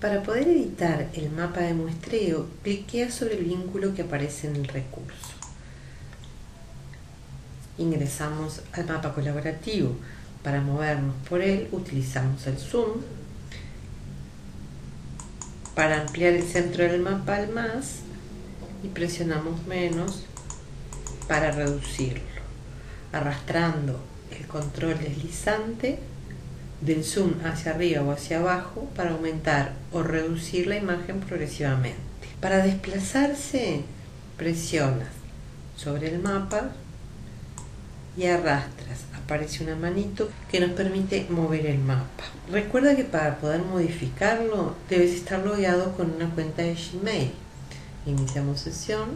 Para poder editar el mapa de muestreo, cliquea sobre el vínculo que aparece en el recurso. Ingresamos al mapa colaborativo. Para movernos por él utilizamos el zoom. Para ampliar el centro del mapa al más y presionamos menos para reducirlo, arrastrando el control deslizante del zoom hacia arriba o hacia abajo para aumentar o reducir la imagen progresivamente. Para desplazarse, presionas sobre el mapa y arrastras. Aparece una manito que nos permite mover el mapa. Recuerda que para poder modificarlo debes estar logueado con una cuenta de Gmail. Iniciamos sesión,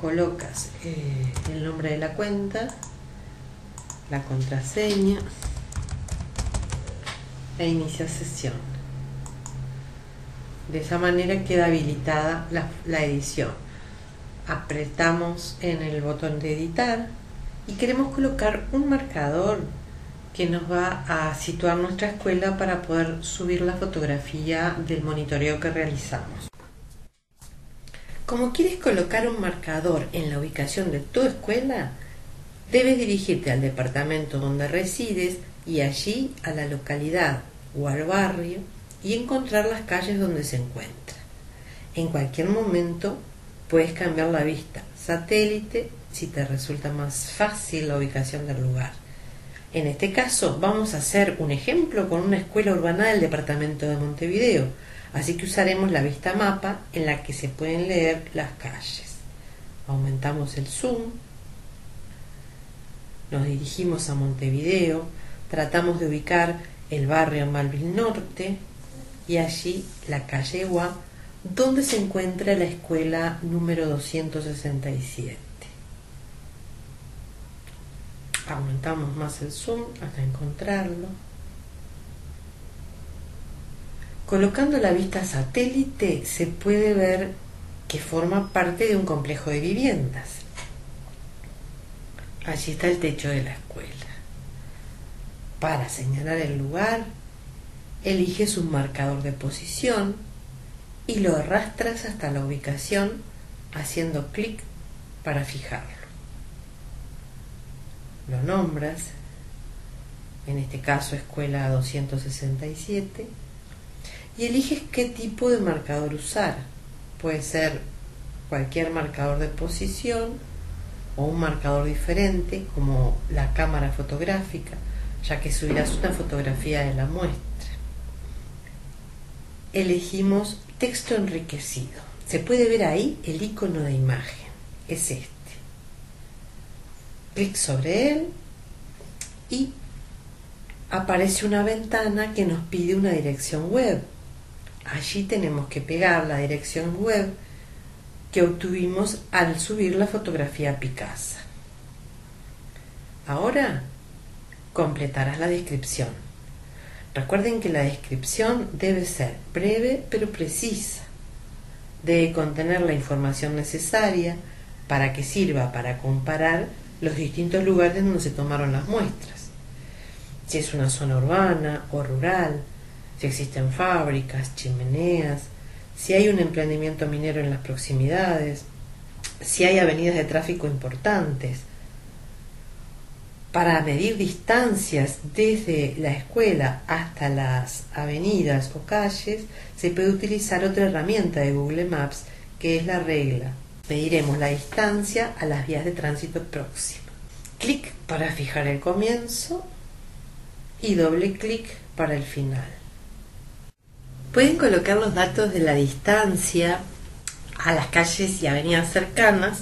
colocas eh, el nombre de la cuenta, la contraseña e inicia sesión. De esa manera queda habilitada la, la edición. Apretamos en el botón de editar y queremos colocar un marcador que nos va a situar nuestra escuela para poder subir la fotografía del monitoreo que realizamos. Como quieres colocar un marcador en la ubicación de tu escuela, debes dirigirte al departamento donde resides y allí a la localidad o al barrio y encontrar las calles donde se encuentra. En cualquier momento puedes cambiar la vista satélite si te resulta más fácil la ubicación del lugar. En este caso vamos a hacer un ejemplo con una escuela urbana del departamento de Montevideo, así que usaremos la vista mapa en la que se pueden leer las calles. Aumentamos el zoom, nos dirigimos a Montevideo, tratamos de ubicar el barrio Malvin Norte y allí la calle Gua, donde se encuentra la escuela número 267. aumentamos más el zoom hasta encontrarlo. Colocando la vista satélite se puede ver que forma parte de un complejo de viviendas. Allí está el techo de la escuela. Para señalar el lugar, eliges un marcador de posición y lo arrastras hasta la ubicación haciendo clic para fijarlo lo nombras, en este caso escuela 267, y eliges qué tipo de marcador usar. Puede ser cualquier marcador de posición o un marcador diferente como la cámara fotográfica, ya que subirás una fotografía de la muestra. Elegimos texto enriquecido. Se puede ver ahí el icono de imagen. Es este clic sobre él y aparece una ventana que nos pide una dirección web. Allí tenemos que pegar la dirección web que obtuvimos al subir la fotografía a Picasa. Ahora completarás la descripción. Recuerden que la descripción debe ser breve pero precisa. Debe contener la información necesaria para que sirva para comparar los distintos lugares donde se tomaron las muestras. Si es una zona urbana o rural, si existen fábricas, chimeneas, si hay un emprendimiento minero en las proximidades, si hay avenidas de tráfico importantes. Para medir distancias desde la escuela hasta las avenidas o calles, se puede utilizar otra herramienta de Google Maps que es la regla Mediremos la distancia a las vías de tránsito próximas. Clic para fijar el comienzo y doble clic para el final. Pueden colocar los datos de la distancia a las calles y avenidas cercanas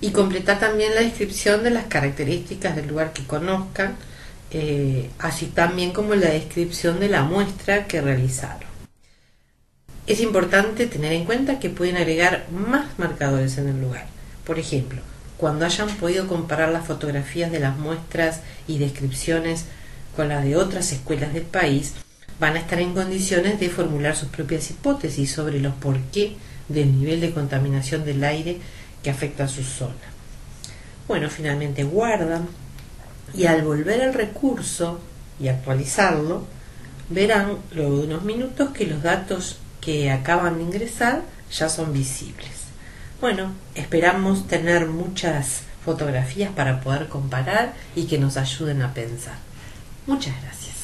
y completar también la descripción de las características del lugar que conozcan, eh, así también como la descripción de la muestra que realizaron. Es importante tener en cuenta que pueden agregar más marcadores en el lugar. Por ejemplo, cuando hayan podido comparar las fotografías de las muestras y descripciones con las de otras escuelas del país, van a estar en condiciones de formular sus propias hipótesis sobre los porqué del nivel de contaminación del aire que afecta a su zona. Bueno, finalmente guardan y al volver al recurso y actualizarlo, verán luego de unos minutos que los datos que acaban de ingresar ya son visibles. Bueno, esperamos tener muchas fotografías para poder comparar y que nos ayuden a pensar. Muchas gracias.